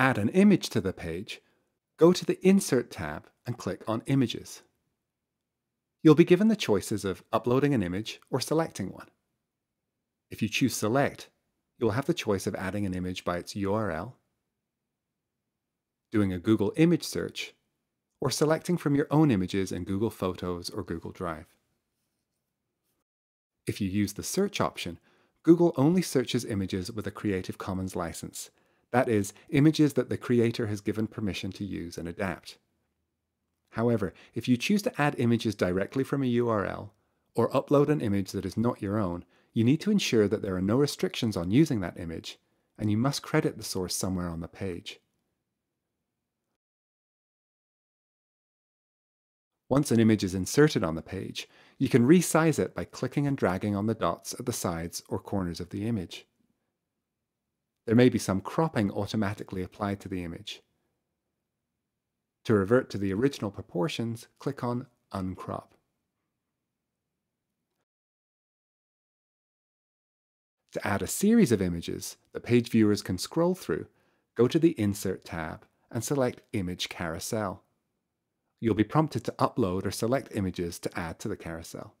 add an image to the page, go to the Insert tab and click on Images. You'll be given the choices of uploading an image or selecting one. If you choose Select, you'll have the choice of adding an image by its URL, doing a Google image search, or selecting from your own images in Google Photos or Google Drive. If you use the search option, Google only searches images with a Creative Commons license, that is, images that the creator has given permission to use and adapt. However, if you choose to add images directly from a URL, or upload an image that is not your own, you need to ensure that there are no restrictions on using that image, and you must credit the source somewhere on the page. Once an image is inserted on the page, you can resize it by clicking and dragging on the dots at the sides or corners of the image. There may be some cropping automatically applied to the image. To revert to the original proportions, click on Uncrop. To add a series of images that page viewers can scroll through, go to the Insert tab and select Image Carousel. You'll be prompted to upload or select images to add to the carousel.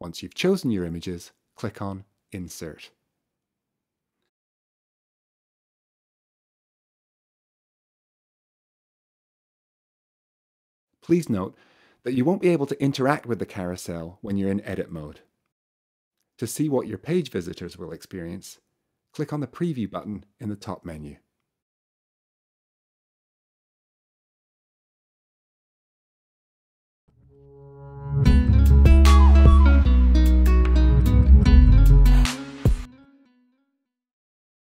Once you've chosen your images, click on Insert. Please note that you won't be able to interact with the carousel when you're in edit mode. To see what your page visitors will experience, click on the Preview button in the top menu.